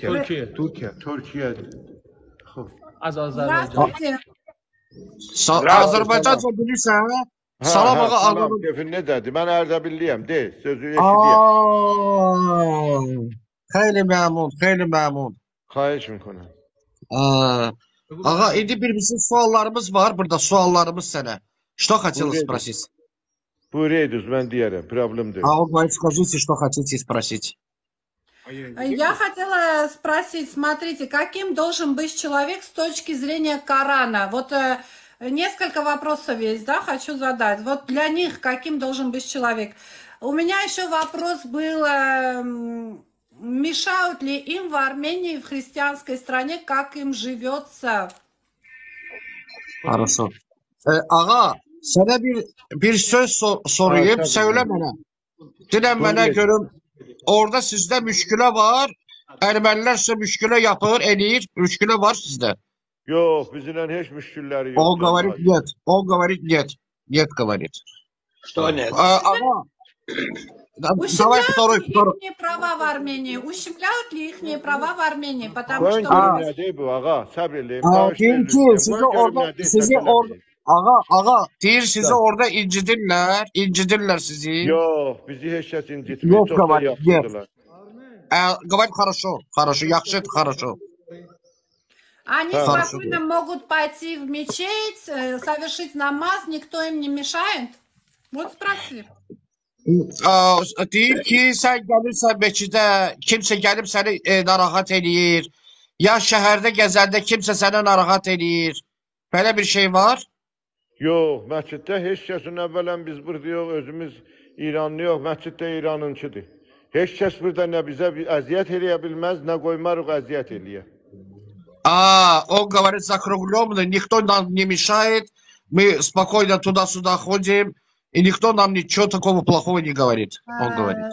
Türkiye. Türkiye. Türkiye. Türkiye. Xub. Az Azerbaycan. Здравствуйте. Sa Bravo, Azərbaycanca bilirsən? hə? Hə, Salam hə, ağa salam. anladım. Kefin ne dedi? Ben Erdebilliyim. De. Sözü eşidiyim. Aa, xeyli məmnun, xeyli məmnun. Xahiş mikonam. Aa, ağa indi bir bizim suallarımız var burada, suallarımız sənə. Что хотела Buyur. спросить? Buyur Eydüz ben diyelim. Problem değil. А вот говорит, скажите, что хотите спросить. Я хотела спросить, смотрите, каким должен быть человек с точки зрения Корана? Вот э, несколько вопросов есть, да, хочу задать. Вот для них каким должен быть человек? У меня еще вопрос был, эм, мешают ли им в Армении, в христианской стране, как им живется? Хорошо. Ee, ağa, sənə bir bir söz sor sorayım, mənə. Dinən mənə Buyur. görüm, orada sizdə müşkülə var, ermənilər sizə müşkülə yapır, eləyir, müşkülə var sizdə. Yok bizimle hiç müşkülleri yok. Он говорит нет, он говорит нет, нет говорит. Что нет? А, ага. Да- Давай Ущемляют второй, ли второй. их права в Армении? Ущемляют ли их права в Армении? Потому Ben что... Aa. görüm ne değil bu ağa. Sabredeyim. Aa, Bağışla deyim Eydüz. ki, Ben sizi görüm orada- ne değil, sizi sen orada- söylemeyin. Ağa, ağa, deyir sizi orada incidirlər, incidirlər sizi. Yok bizi hiç kes incitmiyor. Yok, Çok da kabahat, yaptılar. Э, говорит хорошо, хорошо, yaxşı, хорошо. Они Да. спокойно могут пойти в мечеть, э, совершить намаз, никто им не мешает? Вот спроси. Aa, deyir ki, sən gəlirsən meçidə, kimsə gəlib səni e, narahat eləyir. Ya şəhərdə gəzəndə kimsə səni narahat eləyir. Belə bir şey var? Yok məsciddə heç kəsin əvvələn biz burada yox, özümüz İranlı yox, məsciddə İranınkidir. Heç kəs burada nə bizə bir əziyyət eləyə bilməz, nə qoymarıq əziyyət eləyə. А, он говорит закругленно, никто нам не мешает, мы спокойно туда-сюда ходим, и никто нам ничего такого плохого не говорит. Он говорит.